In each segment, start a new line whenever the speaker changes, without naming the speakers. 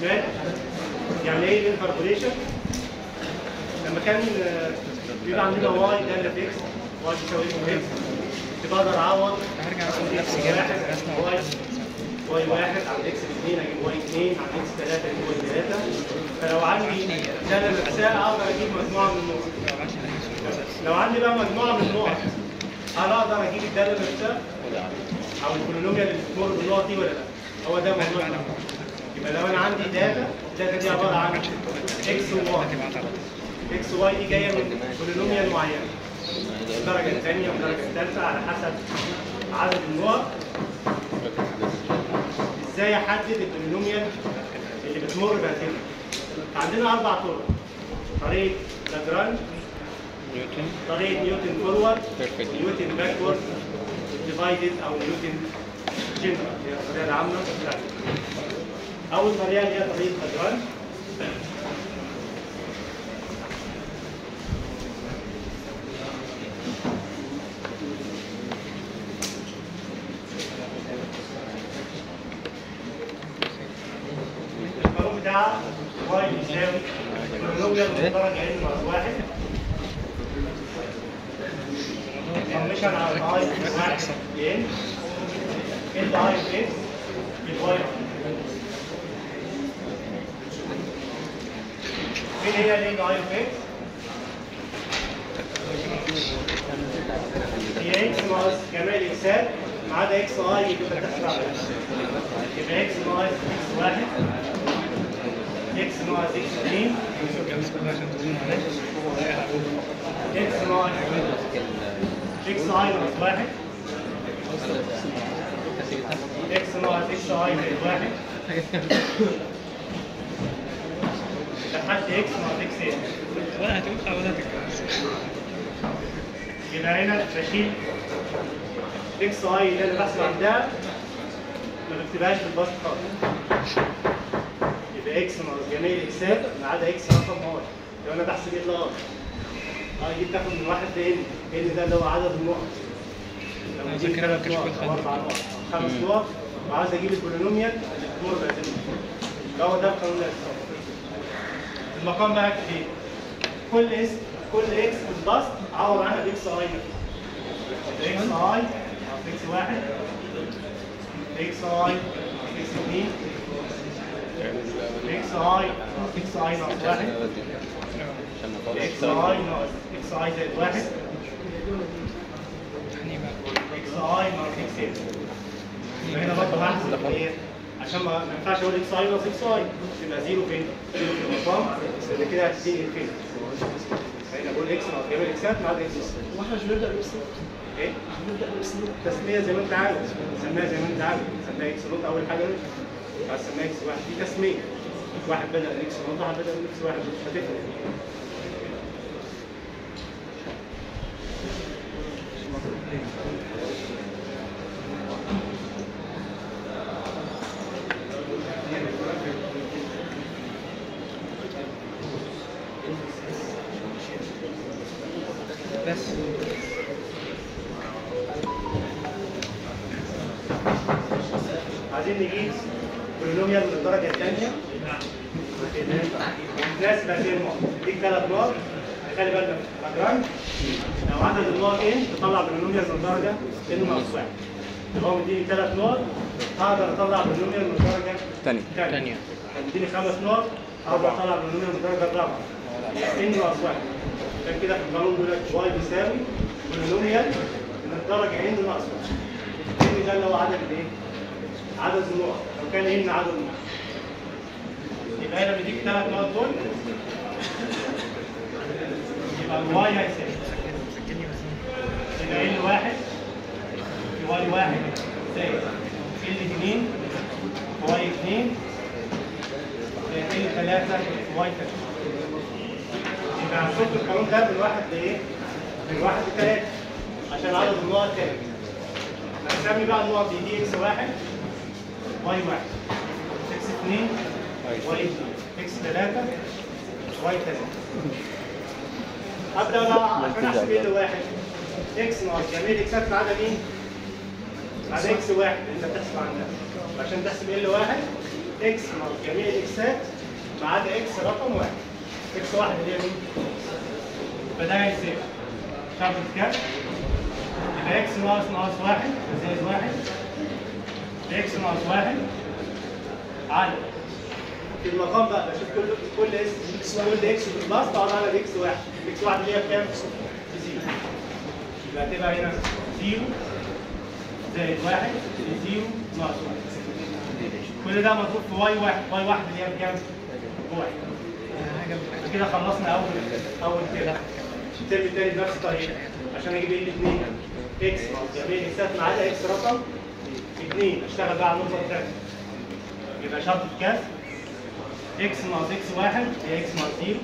شمال يعني إيه ال interpolation لما كان آه، بيبقى عندنا واي دالة فيكس واي بيساوي إكس تبقى أقدر أعوض
هرجع
إكس
رسمه
واي واي واحد على إكس اثنين أجيب واي اثنين على إكس ثلاثة أجيب واي ثلاثة فلو عندي دالة نفسها أقدر أجيب مجموعة من النقط لو عندي بقى مجموعة من النقط هل أقدر أجيب الدالة نفسها أو ال polynomial اللي بتمر بالنقط دي ولا لأ؟ هو ده موضوع يبقى لو أنا عندي data ال data دي عبارة عن x و y x y دي جاية من polynomial معينة. الدرجه الثانية والدرجه الثالثه على حسب عدد النقط. إزاي أحدد ال polynomial اللي بتمر بهذه عندنا أربع طرق. طريقة لاجرانج
نيوتن.
طريقة نيوتن
forward.
نيوتن backward divided أو نيوتن جنرال هي الطريقة العامة. بتاعتنا أول اللي هي القانون بتاعها y ناقص واحد على الاي واحد ان الاي إكس بالواي مين هي الاي اي إكس؟ هي إكس ناقص جميع الاكسات ما عدا إكس اي يبقى تحسب على يبقى إكس ناقص إكس واحد إكس ناقص إكس اثنين إكس ناقص إكس اي ناقص واحد إكس ناقص إكس اي زائد واحد لحد إكس ناقص إكس إيه
ولا هتوقع ولا تتجوز
يبقى هنا بشيل إكس اي اللي أنا بحسب عندها. ما بكتبهاش في خالص. يبقى إكس ناقص جميع الاكسات ما عدا إكس رقم واي لو أنا بحسب إيه الار آه دي بتاخد من واحد لأن ان ده اللي هو عدد النقط. لو بجيب
فاكرها ما كانش
نقط. أربع خمس نقط. وعايز أجيب البولينوميال بهذه ده هو ده القانون الاساسي المقام بقى كتير كل اس كل إكس البسط عوض عنها باكس آي. إكس آي إكس واحد إكس آي إكس اثنين إكس آي إكس آي ناقص واحد إكس آي ناقص إكس آي زائد واحد إكس آي ناقص إكس يبقى هنا برضه هحسب عشان ما ينفعش أقول x i ناقص x i يبقى zero فين؟ zero في المقام. يبقى كده هتديني فين؟ هنا بقول x ناقص جميع الاكسات ما عدا x
وإحنا مش بنبدأ بالاسم
إيه؟
بنبدأ بالاسم
تسمية زي ما أنت عاوز. سميها زي ما أنت عاوز. سميها x nought أول حاجة. عايز تسميها x واحد. دي تسمية. واحد بدأ من x nought واحد بدأ من x واحد. مش هتفرق. اصبعي عشان كده في القانون بيقول لك واي بيساوي بولينوميال من الدرجه ان ناقص. واحد ان ده اللي هو عدد الإيه؟ عدد النقط. لو كان إيه إن عدد النقط. يبقى أنا بديك ثلاث نقط دول. يبقى الواي هيساوي. يبقى ال واحد واي واحد زائد ال 2 واي 2 ال 3 واي 3 إحنا هنصب القانون ده من واحد لايه؟ من واحد لثلاثة عشان عدد النقط كام؟ هنسمي بقى النقط دي دي إكس واحد واي واحد. إكس اثنين واي اثنين إكس ثلاثة واي ثلاثة ابدا بقى عشان أحسب إيه لواحد؟ إكس ناقص. جميع اكسات ما عدا مين؟ على إكس واحد. أنت بتحسب عندها عشان تحسب إيه واحد؟ إكس ناقص. جميع الاكسات ما عدا إكس رقم واحد. إكس واحد اللي هي مين؟ فده هيساوي شرط كام؟ يبقى إكس ناقص ناقص واحد زائد واحد إكس ناقص واحد على في المقام بقى بشوف كل كل اس كل إكس الباص طبعا على إكس واحد. إكس واحد اللي هي بكام؟ بزيرو يبقى هتبقى هنا زيرو. زائد واحد زيرو ناقص واحد. كل ده مضروب في واي واحد. واي واحد اللي هي بكام؟ بواحد كده خلصنا اول أول كده. الترم التاني بنفس الطريقة. عشان أجيب إيه الاثنين إكس. ناقص جميع الاكسات ما إكس رقم. اثنين أشتغل بقى على النقطة الثانية يبقى شرط الكاس. إكس ناقص إكس واحد. هي إكس ناقص زيرو.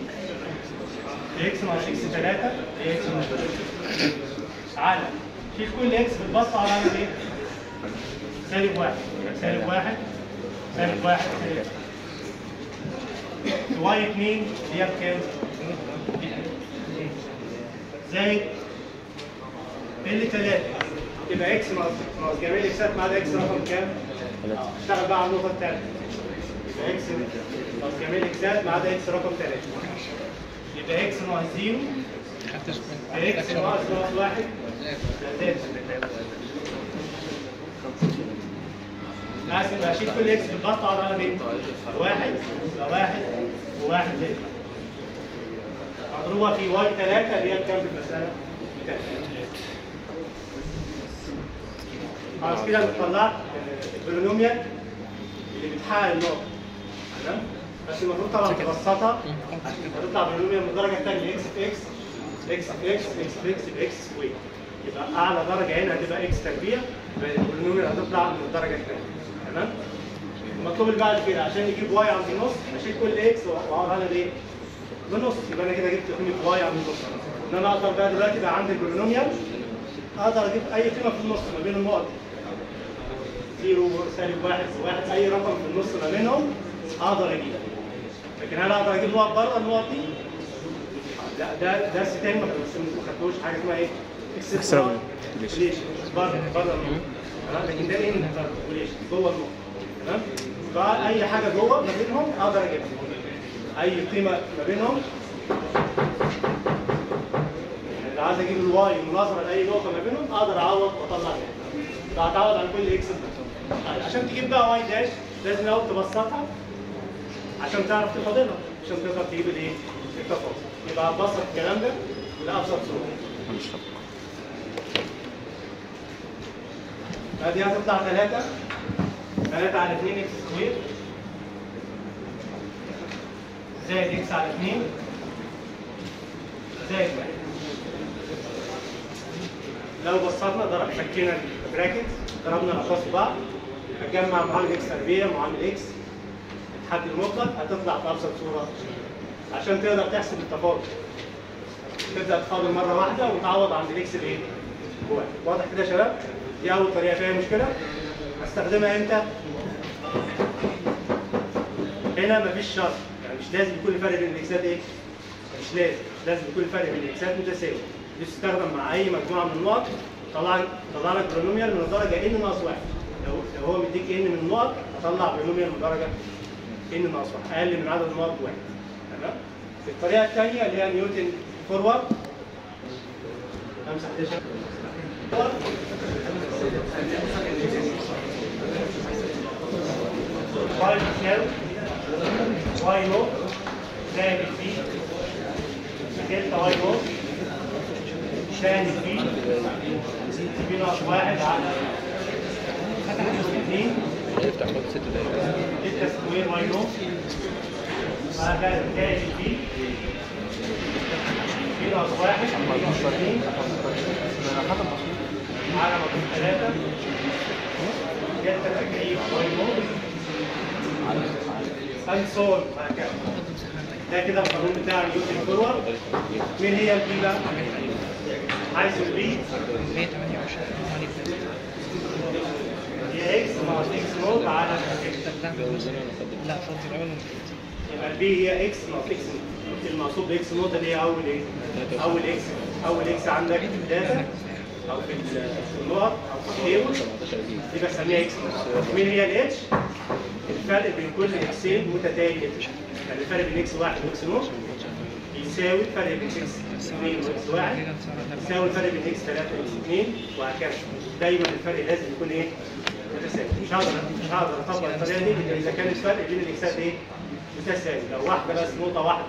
إكس ناقص إكس ثلاثة هي إكس ناقص على شيل كل إكس البسط على إيه؟ سالب واحد. سالب واحد. سالب واحد. سالب واي اتنين اللي هي بكام؟ زائد ال 3 يبقى إكس ناقص جميع الاكسات ما عدا إكس رقم كام؟ اشتغل بقى على النقطة الثالثة يبقى إكس ناقص جميع الاكسات ما عدا إكس رقم 3 يبقى إكس ناقص 0
خدت سكوين
يبقى إكس ناقص ناقص 1 زائد لازم اشيل كل إكس اقعد على مين؟ واحد. يبقى واحد زائد مضروبة في واي 3 اللي هي بكام في المسألة؟ خلاص كده أنا طلعت ال polynomial اللي بتحقق النقط تمام؟ بس المفروض طبعا تبسطها هتطلع polynomial من الدرجة الثانية إكس في إكس إكس في إكس إكس في إكس باكس سكوير يبقى أعلى درجة هنا هتبقى x تربيع ال polynomial هتطلع من الدرجة الثانية تمام؟ المطلوب اللي بعد كده عشان يجيب y عند النص اشيل كل x واقعد على إيه؟ بنص يبقى أنا كده جبت قيمه y عند النص ان أنا أقدر بقى دلوقتي بقى عندي ال polynomial أقدر أجيب أي قيمة في النص ما بين النقط zero سالب واحد واحد أي رقم في النص ما بينهم أقدر اجيبه لكن هل أقدر أجيب نقط بره النقط دي؟ لا ده درس تاني ما خدتوش حاجة اسمها إيه؟ extrapolation بره بره النقط؟ لكن ده إيه؟ interpolation، جوه النقط تمام؟ فأي حاجة جوه ما بينهم أقدر أجيبها. أي قيمة ما بينهم. يعني لو عايز أجيب ال y مناظره لأي نقطة ما بينهم أقدر أعوض وأطلع منها فهتعوض عن كل x طيب عشان تجيب بقى y dash لازم الأول تبسطها عشان تعرف تفاضلها عشان تقدر تجيب الايه؟ التفاضل يبقى هتبسط الكلام ده لابسط صورة. أدي هتطلع 3 3 على 2 x square. زائد x على 2 زائد 1 لو بسطنا ضرب فكينا ال bracket ضربنا الاقواس في بعض هتجمع معامل x تربيع معامل x. الحد المطلق هتطلع في أبسط صورة. عشان تقدر تحسب التفاضل تبدأ تفاضل مرة واحدة وتعوض عند ال x الايه؟ واضح كده يا شباب؟ دي أول طريقة فيها مشكلة. هستخدمها إمتى؟ هنا مفيش شرط يعني مش لازم يكون الفرق بين الإكسات إيه؟ مش لازم مش لازم يكون الفرق بين الإكسات متساوي دي تستخدم مع أي مجموعة من النقط طلع طلع لك بولينوميال من الدرجه ان ناقص واحد لو لو هو مديك ان من النقط هطلع بولينوميال من درجة ان ناقص واحد أقل من عدد النقط بواحد تمام؟ الطريقة الثانية اللي هي نيوتن فورورد 5 11 واي تساوي واي نوت زائد بي دلتا واي نوت زائد بي بي ناقص واحد على اثنين
افتح خد ست دقايق
دلتا سكوير واي نوت وهكذا زائد بي بي ناقص واحد على مضروب ثلاثة دلتا تكعيب واي نوت انسول وهكذا ده كده القانون بتاع اليوتن فورورد مين هي البي بقى؟ عايز البي
128 حوالي
هي إكس ناقص إكس نوت على
لا فاضي
يبقى ال p هي x ناقص x المقصود ب x note اللي هي أول إيه؟ أول إكس أول إكس عندك في ال data أو في ال- في النقط أو في ال table. دي بسميها x مين هي الاتش؟ الفرق بين كل x ين متتالي يعني الفرق بين إكس واحد واكس نص يساوي الفرق بين إكس 2 واكس واحد يساوي الفرق بين إكس 3 واكس 2 وهكذا دايما الفرق لازم يكون إيه؟ متساوي مش هقدر مش هقدر أطبق الطريقة دي إذا كان الفرق بين ال x ات إيه؟ متساوي لو واحدة بس نقطة واحدة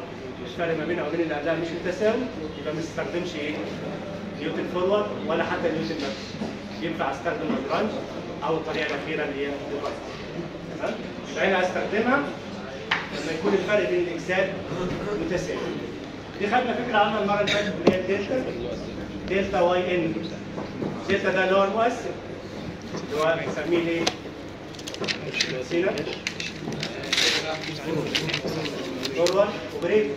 مش فرق ما بينها وبين اللي قبلها مش متساوي يبقى ما استخدمش إيه؟ نيوتن forward ولا حتى نيوتن back ينفع أستخدم لاجرانج أو الطريقة الأخيرة اللي هي divided هنا هستخدمها لما يكون الفرق بين ال x ات متساوي دي خدنا فكرة عنها المرة اللي فاتت اللي هي الدلتا. دلتا واي إن. دلتا ده اللي هو المؤثر اللي هو بنسميه إيه؟ سينا. فورورد وبريك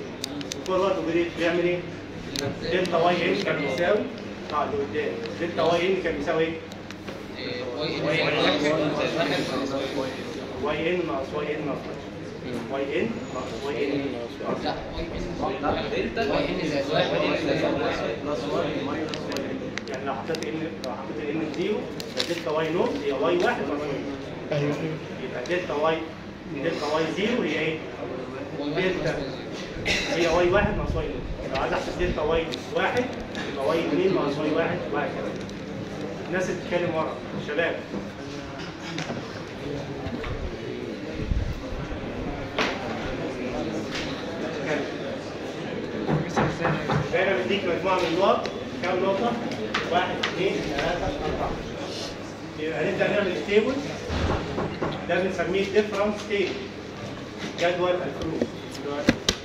فورورد وبريك بيعمل إيه؟ دلتا واي إن كان بيساوي. آه دلتا واي إن كان بيساوي إيه؟ واي إن. ناقص واي ان ناقص واي ان ناقص واي ان يعني لو حطيت n لو حطيت n zero يبقى delta y note هي y واحد ناقص y
أيوه
يبقى delta y delta y zero هي إيه؟ دلتا هي y واحد ناقص y note لو عايز احسب delta y واحد يبقى y اثنين ناقص y واحد وهكذا الناس اللي بتتكلم ورا شباب اتكلم.
مثل
بديك مجموعة من النقط. كام نقطة؟ واحد اثنين ثلاثة أربعة. يبقى هنبدأ نعمل table ده بنسميه difference table جدول هو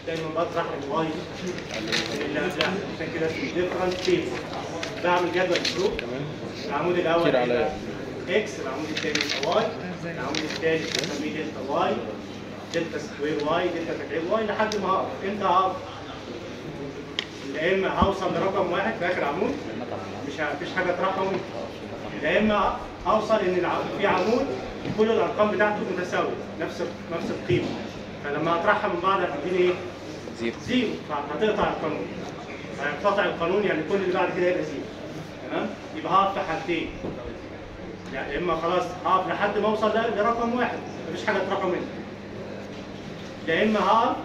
دايما بطرح ال y اللي قبلها عشان كده اسمه difference table بعمل جدول الفروق العمود. هيبقى x العمود الثاني y العمود الثالث بنسميه delta y delta square y delta تكعيب y لحد ما هقف. إمتى هقف؟ يا إما هوصل لرقم واحد في آخر عمود. مش مفيش حاجة ترقم يا إما اوصل إن في عمود كل الأرقام بتاعته متساوية نفس نفس القيمة. فلما أطرحها من بعض هتديني إيه؟
zero.
zero. فهتقطع القانون. هينقطع القانون يعني كل اللي بعد كده هيبقى zero. تمام؟ يبقى هقف في حالتين يعني يا إما خلاص هقف لحد ما أوصل لرقم واحد. مفيش حاجة ترقم منه. يا إما هقف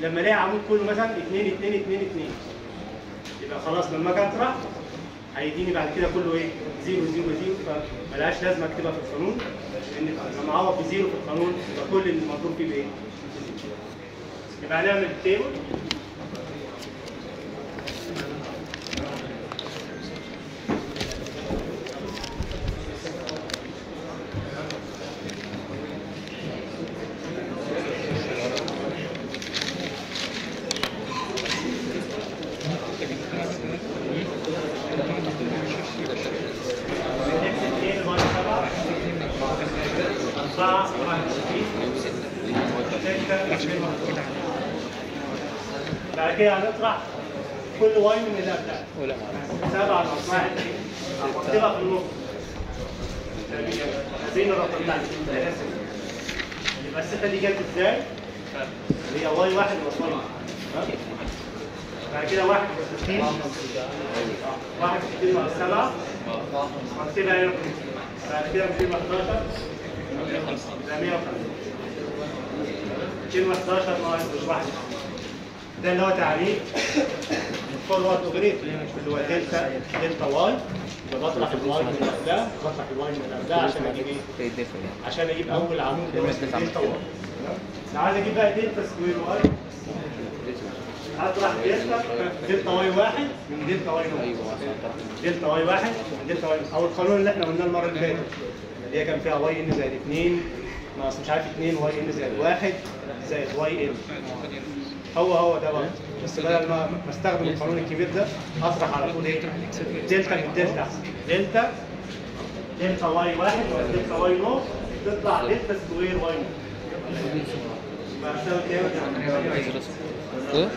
لما الاقي عمود كله مثلا 2 2 2 2 يبقى خلاص لما أجي اطرح هيديني بعد كده كله إيه؟ 0 0 0 فملهاش لازمة اكتبها في القانون لأن لما اعوض ب zero في القانون يبقى كل اللي مضروب فيه بإيه؟ يبقى هنعمل table إكس 2 لغايه 7 4 21 6 بعد كده هنطرح كل واي من اللي قبلها
ولا
سبعة ناقص واحد واكتبها في النص زين الرقم بتاعتي يبقى الستة دي جت إزاي؟ هي واي واحد ناقص واي ها؟ بعد كده واحد ناقص 60 واحد 60 ناقص 7 واكتبها هنا بعد كده 211 يبقى 150 211 ناقص واحد. ده اللي هو تعريف forward operator اللي هو دلتا دلتا y بطرح ال y من قبلها بطرح ال y من قبلها عشان أجيب إيه؟ عشان أجيب اول عمود دلتا y عايز أجيب بقى دلتا square y هطرح دلتا دلتا واي واحد من دلتا واي نص دلتا واي واحد من دلتا واي أو القانون اللي إحنا قلناه المرة اللي فاتت اللي هي كان فيها y n زائد 2 ناقص مش عارف 2 y n زائد 1 زائد y n. هو هو ده برضه بس بدل ما ما أستخدم القانون الكبير ده أطرح على طول إيه؟ دلتا من دلتا. احسن دلتا دلتا y واحد دلتا y nought تطلع دلتا square y نص كام؟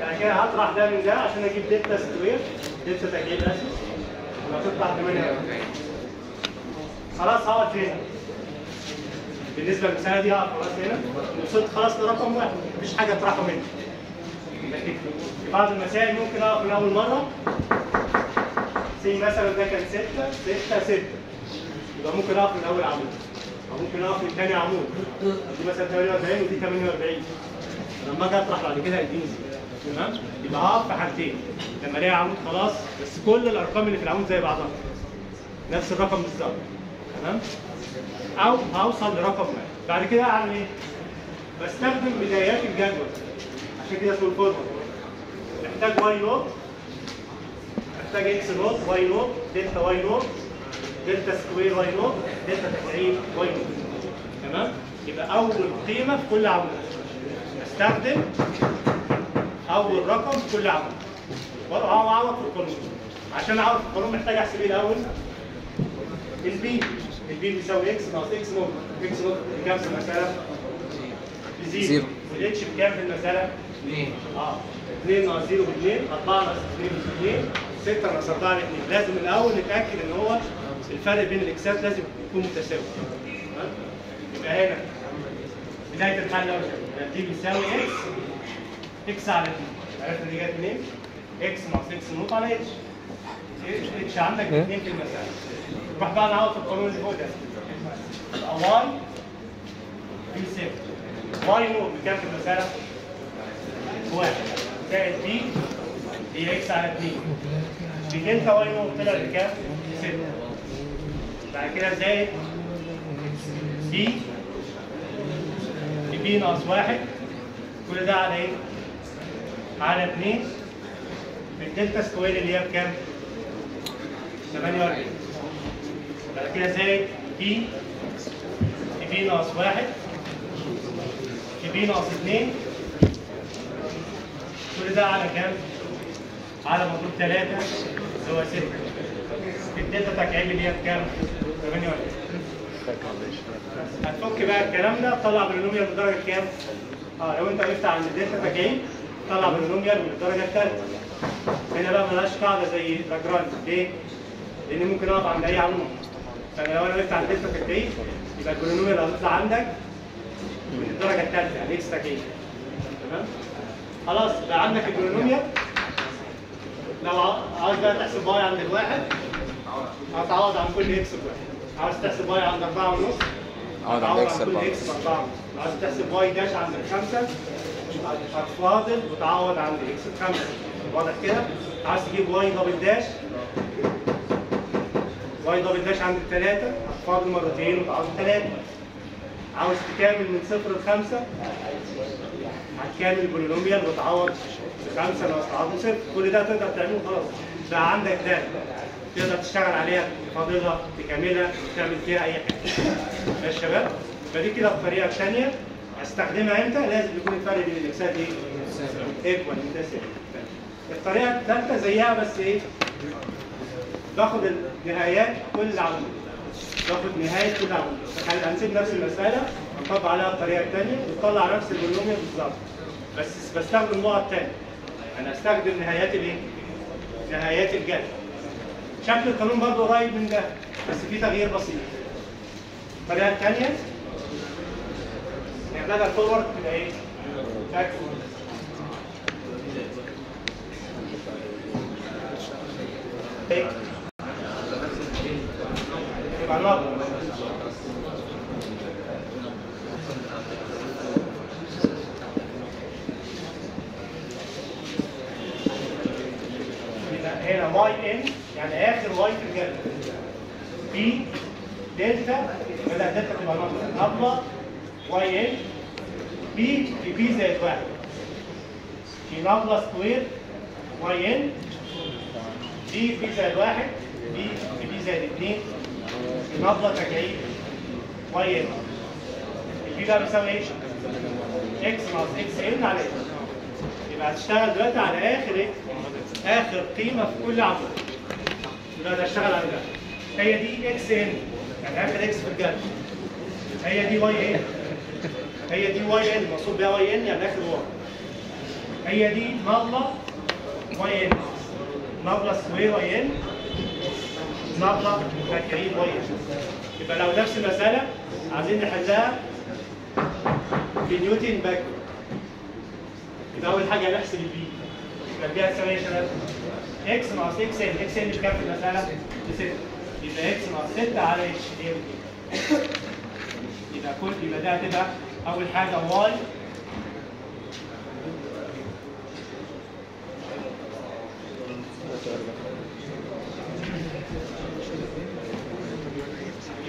بعد كده هطرح ده من ده عشان أجيب دلتا square دلتا تكعيب اسف وهتطلع 48 خلاص هقعد هنا بالنسبة للمساله دي هقف خلاص هنا. وصلت خلاص لرقم واحد. مفيش حاجة تطرحه منه. في بعض المسائل ممكن أقف من أول مرة. سي مثلا ده كان 6 6 6 يبقى ممكن أقف من أول عمود. ممكن اقف من ثاني عمود. دي مثلا 48 ودي 48 لما أجي أطرح بعد كده هيديني. تمام؟ يبقى هقف في حالتين. لما ألاقي عمود خلاص بس كل الأرقام اللي في العمود زي بعضها. نفس الرقم بالظبط. تمام؟ أو هوصل لرقم ما بعد كده أعمل إيه؟ بستخدم بدايات الجدول. عشان كده اسمه الفورمولا. محتاج y nought محتاج x nought y nought دلتا y nought دلتا square y nought دلتا تكعيب y nought. تمام؟ يبقى أول قيمة في كل عمود استخدم أول رقم في كل عمود واعوض في القانون. عشان اعوض في القانون محتاج أحسب إيه الأول. ال p ال p بيساوي x ناقص x nought x nought بكام في المسألة؟ ب
zero.
zero. وال h بكام في المسألة؟ 2 آه. 2 ناقص 0 ب 2 4 ناقص 2 ب 2 6 ناقص 4 ب 2 لازم الأول نتأكد إن هو الفرق بين الإكسات لازم يكون متساوي. تمام؟ يبقى هنا بداية الحل كده دي بيساوي إكس إكس على 2 عرفنا دي جت منين؟ إكس ناقص إكس نوت على اتش اتش عندك 2 في المساله نروح بقى نعوض في القانون اللي فوق ده. يبقى y بيساوي. y nought بكام في المساله؟ واحد. زائد p هي x على 2 بدلتا y nought طلع بكام؟ 6 بعد كده زائد p p ناقص واحد. كل ده على إيه؟ على 2 بالدلتا square اللي هي بكام؟ 48 بعد كده زائد p p ناقص واحد. p ناقص 2 كل ده على كام؟ على مضروب 3 اللي هو 6 الدلتا تكعيب اللي هي بكام؟ 48 هتفك بقى الكلام ده؟ تطلع polynomial بالدرجه كام؟ آه لو انت وقفت عند الدلتا تكعيب طلع polynomial بالدرجه الثالثه هنا بقى ملهاش قاعدة زي لاجرانج ليه؟ لأن ممكن أقف عند أي عمود. فأنا لو أنا وقفت عند الدلتا تكعيب يبقى ال polynomial هتطلع عندك من الدرجه الثالثه يعني x تكعيب تمام؟ خلاص بقى عندك ال polynomial. لو عاوز بقى تحسب y عند الواحد هتعوض عن كل x بواحد. عاوز تحسب y عند أربعة ونص؟
عوض عند
هتعوض
إكس
عن كل
أربعة
إكس بأربعة ونص. عاوز تحسب y dash عند الخمسة؟ هتفاضل وتعوض عند x بخمسة واضح كده؟ عاوز تجيب y double dash؟ y double dash عند الثلاثة هتفاضل مرتين وتعوض ثلاثة عاوز تكامل من صفر لخمسة؟ هتكامل polynomial وتعوض بخمسة ناقص تعوض صفر. كل ده تقدر تعمله خلاص. بقى عندك ده. تقدر تشتغل عليها تفاضلها تكملها تعمل فيها أي حاجة. يا شباب فدي كده الطريقة الثانية هستخدمها إمتى لازم يكون الفرق بين الاكسات إيه؟ equal متساوي الطريقة الثالثه زيها بس إيه؟ باخد النهايات كل عمود باخد نهاية كل عمود هن- هنسيب نفس المسألة؟ هنطبق عليها الطريقة الثانية وتطلع نفس ال polynomial بالظبط. بس بستخدم نقط ثانية أنا استخدم نهايات الإيه؟ نهايات الجدول. شكل القانون برضه قريب من ده بس في تغيير بسيط الطريقة الثانية نعملها فورورد تبقى إيه؟ إيه؟ يبقى نقط يبقى هنا واي ان يعني آخر واي في الجدول بي دلتا بدأ دلتا تبقى نقطة نقطة واي ان بي في بي زائد واحد. في نقطة سكوير واي ان بي في زائد واحد بي في بي زائد اثنين في نقطة تكعيب واي ان البي ده بيساوي إيه؟ إكس ناقص إكس ان على إكس يبقى هتشتغل دلوقتي على آخر إيه؟ آخر قيمة في كل عمود. دلوقتي هشتغل على ده. هي دي x n يعني اخر x في الجدول هي دي y n هي دي y n مقصود بيها y n يعني اخر y هي دي nabla y n nabla square y n nabla تكعيب y n يبقى لو نفس المسألة عايزين نحلها بنيوتن backward يبقى أول حاجة هنحسب ال P هتساوي إيه يا شباب؟ x ناقص xn xn بكام في المسألة؟ بستة يبقى إكس ناقص 6 على اتش يبقى كل يبقى ده هتبقى أول حاجة y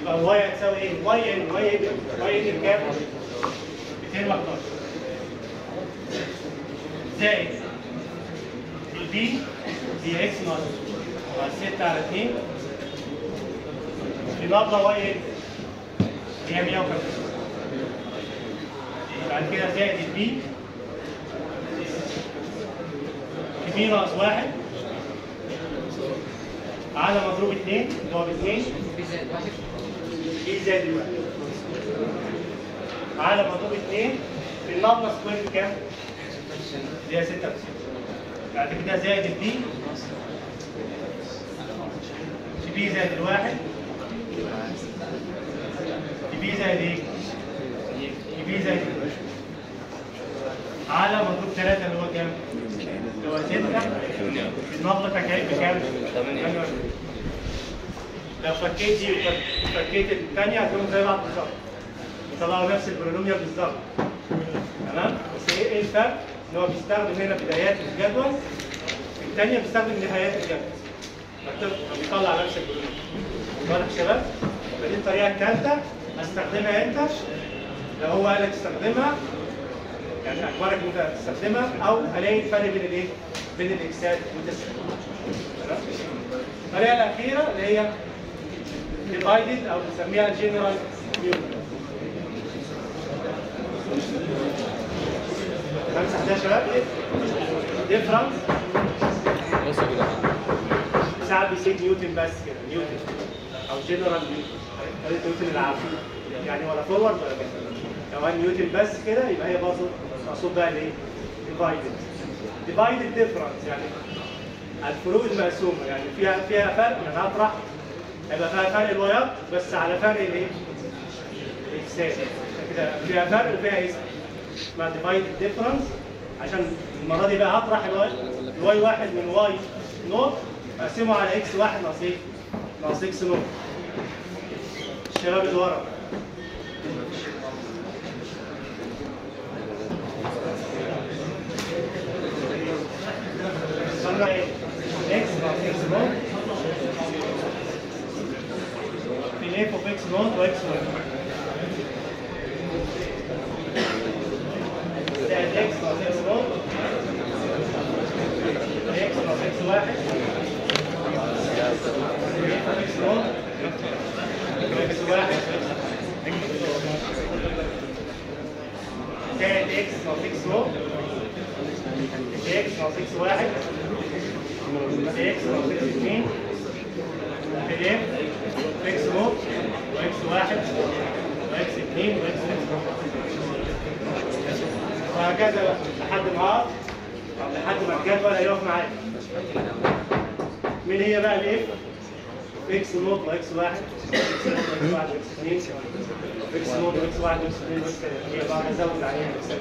يبقى ال y هتساوي إيه؟ yn yn yn بكام؟ 211 زائد ال P هي x ناقص ناقص 6 على 2 في nabla yn هي 150 بعد كده زائد ال P P ناقص واحد على مضروب 2 اللي هو ب 2 P زائد الواحد على مضروب 2 في ال nabla square بكام؟ اللي هي 96 بعد كده زائد ال P P زائد الواحد في P زائد إيه؟ في P زائد. على مضروب 3 اللي هو كام؟ اللي هو 6 ال nabla كان بكام؟ 8 لو فكيت دي وفكيت الثانية هتكونوا زي بعض بالظبط يطلعوا نفس ال polynomial بالظبط تمام؟ بس إيه إيه الفرق؟ ان هو بيستخدم هنا بدايات الجدول الثانية بيستخدم نهايات الجدول بيطلع نفس ال polynomial واضح يا شباب؟ فدي الطريقة الثالثة هستخدمها أنت لو هو قال لك استخدمها يعني اجبرك إن أنت تستخدمها أو الاقي الفرق بين الإيه؟ بين الاكسات والتسليم تمام؟ الطريقة الأخيرة اللي هي divided أو بنسميها general view. همسح ده يا شباب difference ساعات بيسيب نيوتن بس كده نيوتن أو general view طريقة نيوتن العام يعني ولا forward ولا كده لو نيوتن بس كده يبقى هي برضه مقصود بقى الايه؟ divided divided difference يعني الفروق المقسومه يعني فيها فيها فرق يعني هطرح هيبقى فيها فرق ال yات بس على فرق الإيه؟ ال xات كده فيها فرق وفيها اسم اسمها divided difference عشان المرة دي بقى هطرح ال y ال y واحد من y note اقسمه على x واحد ناقص إيه؟ ناقص x note الشباب اللي ورا؟ x ناقص x note في x note و x note زائد x ناقص x note إكس ناقص إكس واحد إكس ناقص إكس ناقص إكس ناقص وهكذا لحد ما لحد ما الجدول هيقف معايا مين هي بقى ال f؟ x note و x واحد x note و x واحد و x اثنين x note و x واحد و x اثنين و x ثلاثة هي بقى ازود عليها x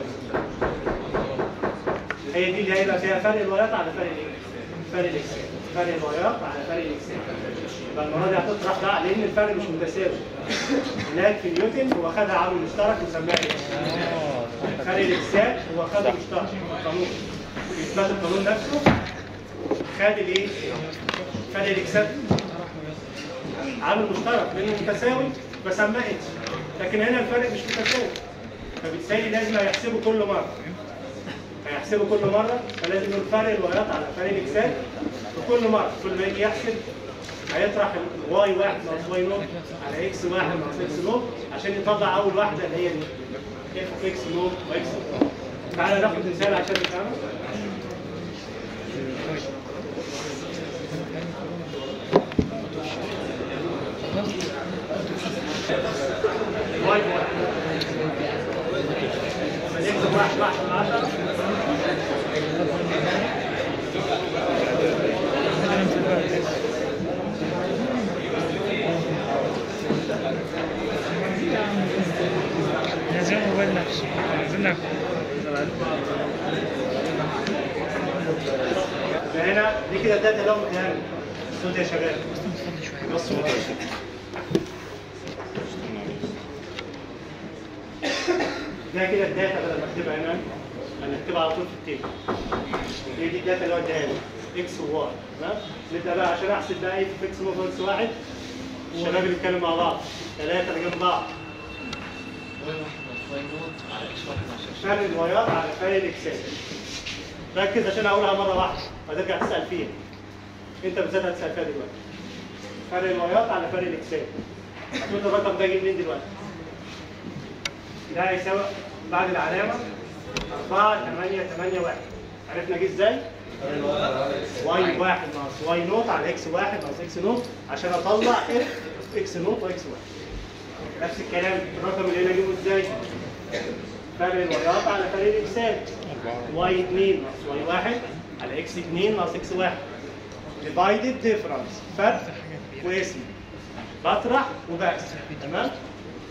هي دي اللي هيبقى فيها فرق ال yات على فرق الايه؟ فرق ال xات فرق ال yات على فرق ال xات يبقى المرة دي هتطرح بقى لأن الفرق مش متساوي هناك في نيوتن هو خدها عامل مشترك وسماها إيه؟ فرق الاكسات هو خدها مشترك في اثبات القانون نفسه خد الايه؟ فرق الاكسات عامل مشترك لأنه متساوي فسماه اتش لكن هنا الفرق مش متساوي. فبالتالي لازم هيحسبه كل مرة. هيحسبه كل مرة فلازم يقول فرق الوايات على فرق الاكسات في كل مرة. كل ما يجي يحسب هيطرح ال y واحد ناقص y note على x واحد ناقص x note عشان يطلع أول واحدة اللي هي دي f x note و x. تعالى ناخد مثال عشان نفهمه y واحد لما نكتب واحد واحد من عشرة
نزل الموبايل نفسه نزلنا
فهنا دي كده اللي هو مديها الصوت يا شباب
نفضي شوية
بصوا ده كده ال data بدل ما اكتبها هنا هنكتبها على طول في ال table هي دي ال data اللي هو اداها لي x و y تمام؟ نبدأ بقى عشان أحسب بقى إيه في إكس إكس واحد. الشباب بيتكلموا مع بعض ثلاثة اللي جنب بعض. فرق ال yات على فرق ال xات ركز عشان أقولها مرة واحدة وهترجع تسأل فيها. أنت بالذات هتسأل فيها دلوقتي. فرق ال yات على فرق ال xات هتقول الرقم ده جه منين دلوقتي. ده هيساوي بعد العلامه 4 8 8 1 عرفنا جه إزاي؟ y واحد ناقص y note على x واحد ناقص x note عشان أطلع f x note و x واحد. نفس الكلام. الرقم اللي هنا اجيبه إزاي؟ فرق ال yات على فرق ال xات y 2 ناقص y 1 على x 2 ناقص x 1 divided difference فرق واسم. بطرح وبقسم تمام؟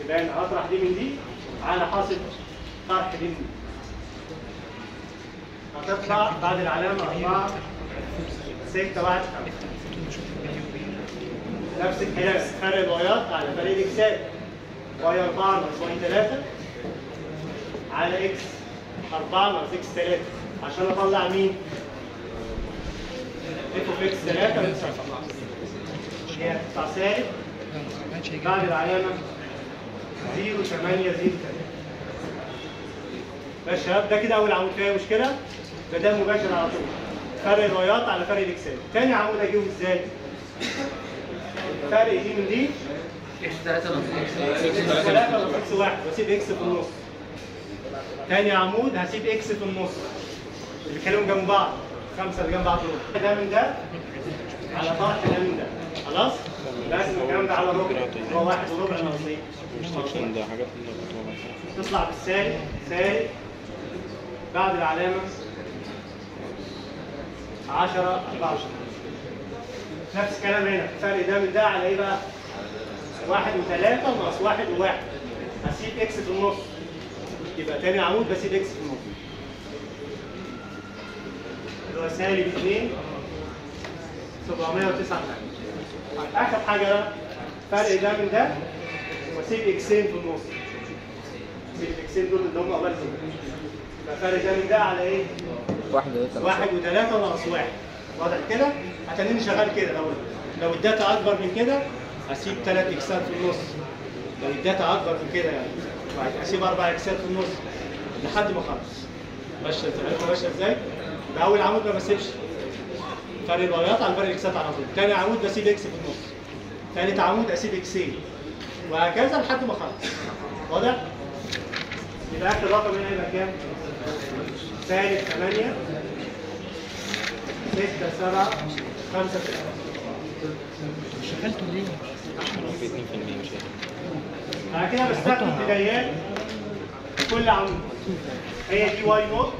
يبقى أنا هطرح دي من دي. على حاصل طرح دي هتطلع بعد العلامة 4 6 1 5 نفس الكلام. فرق ال yات على فرق ال xات واي 4 ناقص واي 3 على إكس 4 ناقص إكس 3 عشان أطلع مين؟ f of x 3 هي هتطلع سالب. بعد العلامة 0 8 0 3 ماشي يا شباب ده كده أول عمود. فيها مشكلة؟ ده ده مباشر على طول. فرق ال yات على فرق ال xات تاني عمود أجيبه إزاي؟ فرق دي من دي؟
إكس 3 ناقص إكس.
إكس 3 ناقص إكس 1 واسيب إكس في النص. تاني عمود هسيب x في النص. اللي كانوا جنب بعض. خمسة اللي جنب بعض دول. ده من ده؟ على طرح ده من ده. خلاص؟ لازم الكلام ده على ربع. هو واحد وربع ناقص
ده حاجات من اللي
تطلع بالسالب سالب بعد العلامة 10 14 نفس الكلام هنا. الفرق ده من ده على إيه بقى؟ واحد وثلاثة ناقص واحد وواحد. هسيب x في النص. يبقى تاني عمود بسيب x في النص. اللي هو سالب 2 709 آخر حاجة بقى. فرق ده من ده. وأسيب إكسين في النص. أسيب الاكسين دول اللي هم قبل دول يبقى فرق ده من ده على إيه؟
واحد ثلاثة
واحد وثلاثة ناقص واحد واضح كده؟ هتنيني شغال كده لو لو الداتا أكبر من كده هسيب ثلاث إكسات في النص لو الداتا أكبر من كده يعني هسيب أربع إكسات في النص لحد ما أخلص ماشية إزاي؟ عرفت ماشية إزاي؟ يبقى أول عمود ما بسيبش فرق الوايات على فرق الإكسات على طول تاني عمود بسيب x في النص تالت عمود أسيب إكسين وهكذا لحد ما أخلص واضح؟ يبقى آخر رقم هنا يبقى كام؟ سالب 8 6 7 5 6
شغلته ليه؟
في 2% مش عارف.
بعد كده بستخدم ابتدائيات في كل عمود هي دي y naught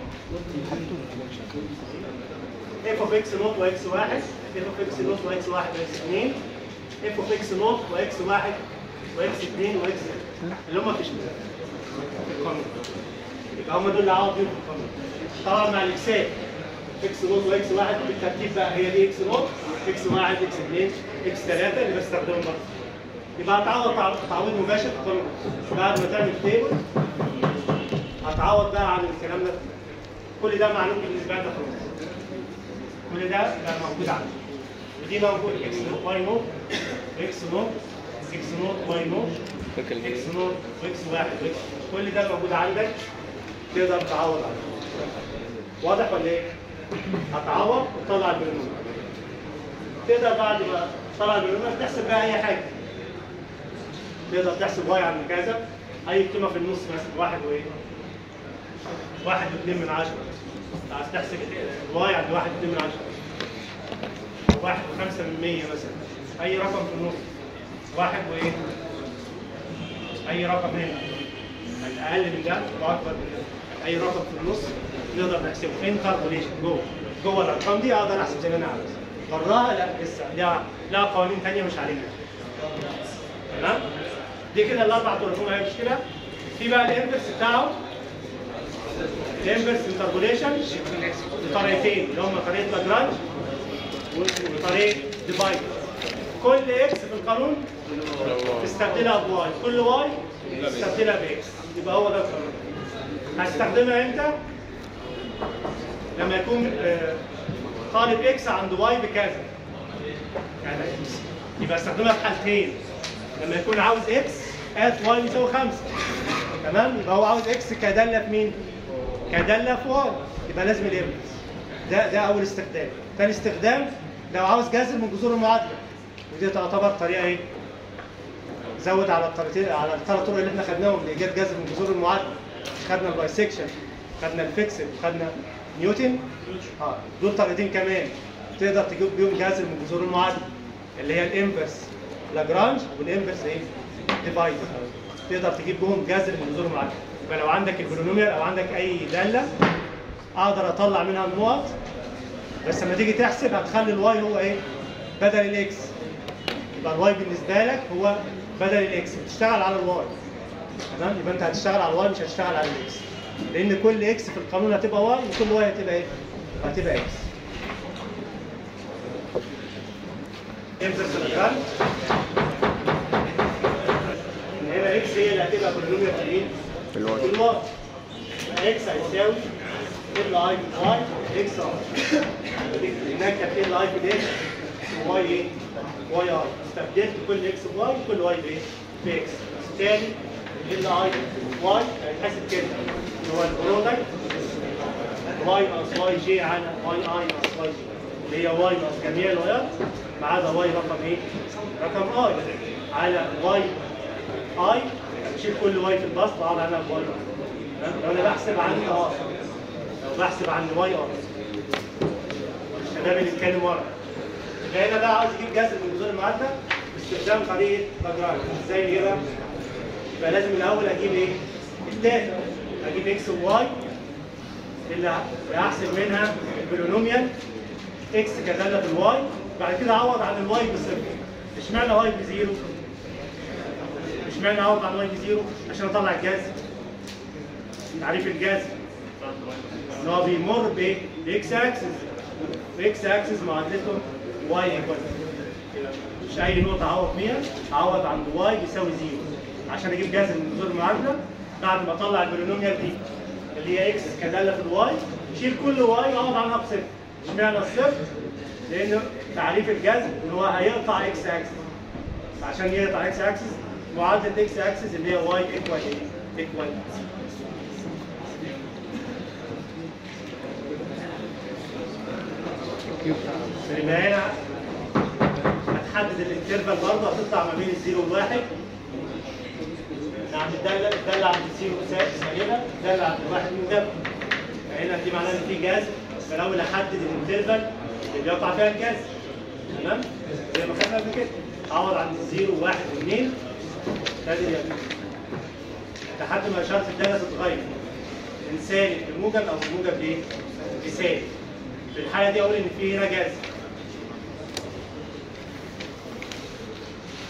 f of x naught و x واحد. f of x naught و x واحد و x اثنين f of x naught و x واحد و x اثنين و x اللي هم في القانون يبقى هم دول اللي عوض بيهم طبعا مع الاكسات x naught و x واحد بالترتيب بقى هي دي x naught x واحد x اثنين x ثلاثة اللي بستخدمهم برضه. يبقى هتعوض تعو- تعويض مباشر بعد ما تعمل table هتعوض بقى عن الكلام ده. كل ده معلوم بالنسبة لنا خلاص. كل ده بقى موجود عندك ودي موجود. x naught y naught x naught x naught y
naught
x؟
naught
و x واحد كل ده موجود عندك. تقدر تعوض عنه واضح ولا إيه؟ هتعوض وتطلع البرنامج تقدر بعد ما تطلع البرنامج تحسب بقى أي حاجة. تقدر تحسب y عند كذا اي قيمه في النص مثلا واحد وإيه؟ واحد واثنين من عشرة. عايز تحسب ال y عند واحد واثنين من عشرة. واحد وخمسة من مية مثلا. أي رقم في النص؟ واحد وإيه؟ أي رقم هنا؟ يعني أقل من ده وأكبر من ده. أي رقم في النص نقدر نحسبه. interpolation جوه. جوه الأرقام دي أقدر أحسب زي ما أنا عاوز براها لا لسه. لها لها قوانين ثانية مش علينا. تمام؟ دي كده الأربع طرق. ما هي مشكلة؟ في بقى ال inverse بتاعه. ال inverse interpolation بطريقتين اللي هم طريقة لاجرانج وطريقة divided كل x في القانون تستبدلها ب y. كل y تستبدلها ب x. يبقى هو ده القانون. هستخدمها إمتى؟ لما يكون آه، طالب x عند y بكذا. يعني يبقى استخدمها في حالتين. لما يكون عاوز x at y يساوي 5 تمام؟ يبقى هو عاوز x كدالة في مين؟ كدالة في y يبقى لازم ال inverse ده ده أول استخدام. ثاني استخدام لو عاوز جذر من جذور المعادلة. ودي تعتبر طريقة إيه؟ زود على الطريقتين على الثلاث طرق اللي إحنا خدناهم لايجاد جذر من جذور المعادلة. خدنا ال bisection خدنا ال fixed خدنا نيوتن؟ آه دول طريقتين كمان. تقدر تجيب بيهم جذر من جذور المعادله اللي هي ال inverse لاجرانج وال inverse إيه؟ divided تقدر تجيب بهم جذر من جذور المعادله يبقى لو عندك ال polynomial أو عندك أي دالة أقدر أطلع منها النقط بس لما تيجي تحسب هتخلي ال y هو إيه؟ بدل ال x. يبقى ال y بالنسبة لك هو بدل ال x. بتشتغل على ال y. تمام يبقى انت هتشتغل على ال y مش هتشتغل على الاكس لأن كل إكس في القانون هتبقى y وكل y هتبقى إيه؟ هتبقى x inverse لاجرانج هنا x هي اللي هتبقى polynomial في إيه؟
في ال
y. ال y x هيساوي L i في y x i هناك كانت L i في ال x و y إيه؟ y i استبدلت كل x ب y وكل y بإيه؟ ب x بالتالي L i y هيتحسب كده اللي هو ال product y ناقص y j على y i ناقص y j اللي هي y ناقص جميع الوايات ما عدا y رقم إيه؟ رقم i على y i بشيل كل y في البسط وأعوض عنها ب y؟ لو أنا بحسب عن r لو بحسب عن y r الشباب اللي اتكلم ورا هنا بقى عاوز أجيب جذر من جذور المعادله باستخدام طريقه لاجرانج إزاي نجيبها؟ يبقى لازم الأول أجيب إيه؟ الداتا أجيب x و y اللي هحسب منها ال polynomial. x كداله بال y بعد كده أعوض عن ال y بصفر. اشمعنى y ب zero؟ اشمعنى أعوض عن y ب zero؟ عشان أطلع الجذر تعريف الجذر إن هو بيمر؟ باكس اكسس باكس اكسس معادلته واي ايكوال مش أي نقطة أعوض فيها أعوض عند y بيساوي zero. عشان أجيب جذر من جذور المعادلة بعد ما اطلع ال polynomial دي اللي هي x كدالة في ال y شيل كل y اعوض عنها بصفر اشمعنى الصفر؟ لأن تعريف الجذر إن هو هيقطع إكس اكسس عشان يقطع إكس اكسس معادلة إكس اكسس اللي هي y equal إيه؟ equal يبقى هنا هتحدد ال interval برضه هتطلع ما بين ال zero والواحد عند الداله الدالة عند ال zero سالبه الدالة عند الواحد موجبه فهنا دي معناها إن في جذر فالاول احدد ال interval اللي بيقع فيها الجذر. تمام؟ زي ما خدنا قبل كده. اعوض عند الزيرو وواحد واثنين ادي لحد ما اشاره الدالة تتغير. من سالب لموجب أو من موجب لايه؟ لسالب في الحالة دي أقول إن في هنا جاز.